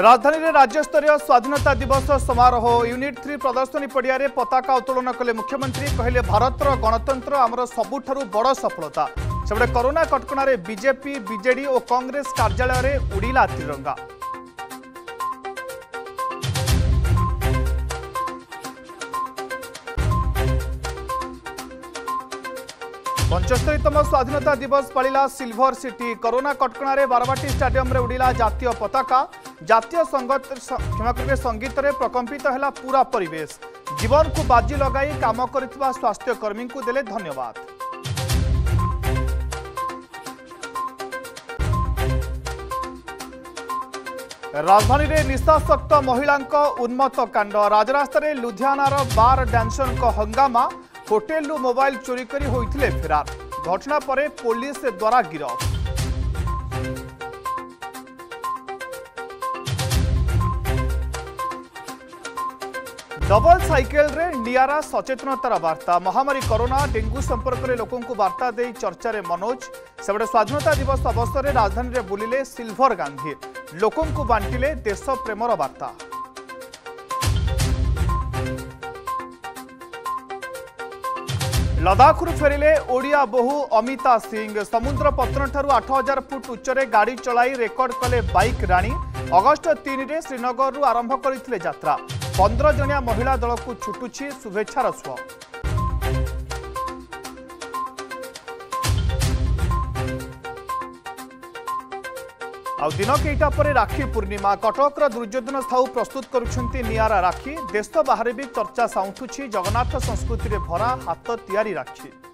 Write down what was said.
ରାଜଧାନୀରେ ରାଜ୍ୟସ୍ତରୀୟ ସ୍ୱାଧୀନତା ଦିବସ ସମାରୋହ ୟୁନିଟ୍ ଥ୍ରୀ ପ୍ରଦର୍ଶନୀ ପଡ଼ିଆରେ ପତାକା ଉତ୍ତୋଳନ କଲେ ମୁଖ୍ୟମନ୍ତ୍ରୀ କହିଲେ ଭାରତର ଗଣତନ୍ତ୍ର ଆମର ସବୁଠାରୁ ବଡ଼ ସଫଳତା ସେପଟେ କରୋନା କଟକଣାରେ ବିଜେପି ବିଜେଡି ଓ କଂଗ୍ରେସ କାର୍ଯ୍ୟାଳୟରେ ଉଡ଼ିଲା ତ୍ରିରଙ୍ଗା ପଞ୍ଚସ୍ତରୀତମ ସ୍ୱାଧୀନତା ଦିବସ ପାଳିଲା ସିଲ୍ଭର ସିଟି କରୋନା କଟକଣାରେ ବାରବାଟୀ ଷ୍ଟାଡିୟମରେ ଉଡ଼ିଲା ଜାତୀୟ ପତାକା ଜାତୀୟ କ୍ଷମାକରିବେ ସଙ୍ଗୀତରେ ପ୍ରକମ୍ପିତ ହେଲା ପୁରା ପରିବେଶ ଜୀବନକୁ ବାଜି ଲଗାଇ କାମ କରିଥିବା ସ୍ୱାସ୍ଥ୍ୟକର୍ମୀଙ୍କୁ ଦେଲେ ଧନ୍ୟବାଦ ରାଜଧାନୀରେ ନିଶାସକ୍ତ ମହିଳାଙ୍କ ଉନ୍ମତ୍ତ କାଣ୍ଡ ରାଜରାସ୍ତାରେ ଲୁଧିଆନାର ବାର୍ ଡ୍ୟାନ୍ସରଙ୍କ ହଙ୍ଗାମା होटेलु मोबाइल चोरी करी होइथिले फेरार घटना परे पुलिस द्वारा गिरफ डबल साइकिल रे नियारा सचेतनतार वार्ता महामारी कोरोना डेंगू संपर्क में लोकों को वार्ता दे चर्चा रे मनोज सेबडे स्वाधीनता दिवस अवसर रे राजधानी रे बुलिले सिल्वर गांधी लोकों को बांटिले देश प्रेमर वार्ता ଲଦାଖରୁ ଫେରିଲେ ଓଡ଼ିଆ ବୋହୂ ଅମିତା ସିଂହ ସମୁଦ୍ର ପତ୍ରଠାରୁ ଆଠ ହଜାର ଫୁଟ ଉଚ୍ଚରେ ଗାଡ଼ି ଚଳାଇ ରେକର୍ଡ କଲେ ବାଇକ୍ ରାଣୀ ଅଗଷ୍ଟ ତିନିରେ ଶ୍ରୀନଗରରୁ ଆରମ୍ଭ କରିଥିଲେ ଯାତ୍ରା ପନ୍ଦର ଜଣିଆ ମହିଳା ଦଳକୁ ଛୁଟୁଛି ଶୁଭେଚ୍ଛାର ସ୍ୱ ଆଉ ଦିନକ ଏଇଟା ପରେ ରାକ୍ଷୀ ପୂର୍ଣ୍ଣିମା କଟକର ଦୁର୍ଯ୍ୟୋଧନ ସାହୁ ପ୍ରସ୍ତୁତ କରୁଛନ୍ତି ନିଆରା ରାକ୍ଷୀ ଦେଶ ବାହାରେ ବି ଚର୍ଚ୍ଚା ସାଉଁଟୁଛି ଜଗନ୍ନାଥ ସଂସ୍କୃତିରେ ଭରା ହାତ ତିଆରି ରାକ୍ଷୀ